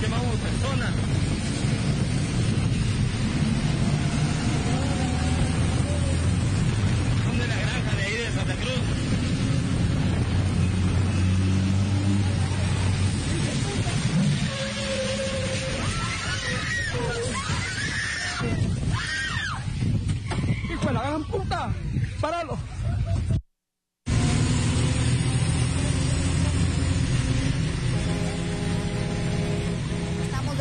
zona. Son de la granja de ahí de Santa Cruz. ¡Hijo de la gran puta! ¡Páralo!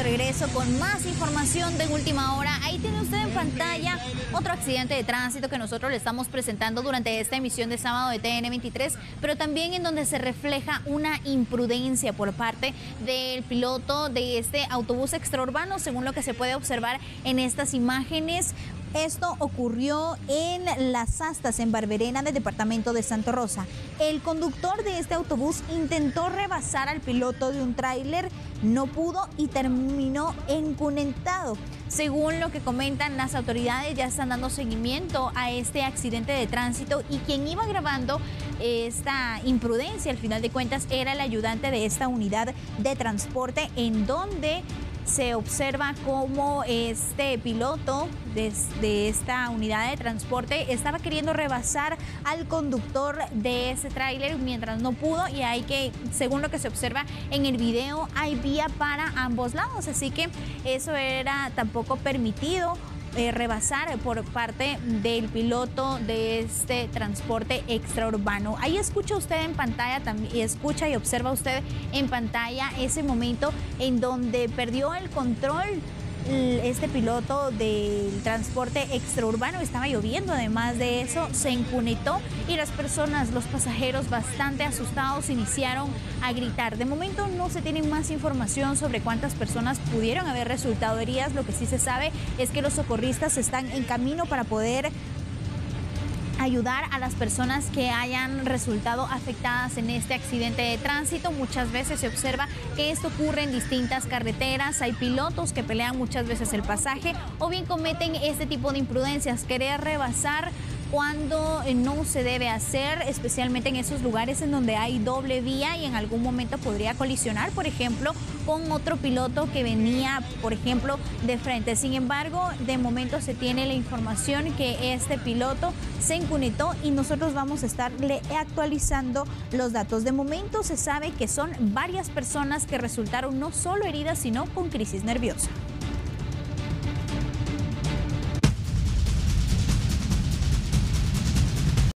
Regreso con más información de última hora. Ahí tiene usted en pantalla otro accidente de tránsito que nosotros le estamos presentando durante esta emisión de sábado de TN23, pero también en donde se refleja una imprudencia por parte del piloto de este autobús extraurbano, según lo que se puede observar en estas imágenes. Esto ocurrió en Las Astas, en Barberena, del departamento de Santa Rosa. El conductor de este autobús intentó rebasar al piloto de un tráiler, no pudo y terminó encunentado. Según lo que comentan las autoridades, ya están dando seguimiento a este accidente de tránsito y quien iba grabando esta imprudencia, al final de cuentas, era el ayudante de esta unidad de transporte en donde se observa cómo este piloto de, de, esta unidad de transporte estaba queriendo rebasar al conductor de ese tráiler mientras no pudo y hay que, según lo que se observa en el video, hay vía para ambos lados, así que eso era tampoco permitido eh, rebasar por parte del piloto de este transporte extraurbano. Ahí escucha usted en pantalla, también escucha y observa usted en pantalla ese momento en donde perdió el control este piloto del transporte extraurbano estaba lloviendo, además de eso se encunetó y las personas, los pasajeros bastante asustados iniciaron a gritar. De momento no se tiene más información sobre cuántas personas pudieron haber resultado heridas, lo que sí se sabe es que los socorristas están en camino para poder ayudar a las personas que hayan resultado afectadas en este accidente de tránsito. Muchas veces se observa que esto ocurre en distintas carreteras. Hay pilotos que pelean muchas veces el pasaje o bien cometen este tipo de imprudencias, querer rebasar cuando no se debe hacer, especialmente en esos lugares en donde hay doble vía y en algún momento podría colisionar, por ejemplo, con otro piloto que venía, por ejemplo, de frente. Sin embargo, de momento se tiene la información que este piloto se incunitó y nosotros vamos a estarle actualizando los datos. De momento se sabe que son varias personas que resultaron no solo heridas, sino con crisis nerviosa.